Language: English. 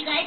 you guys.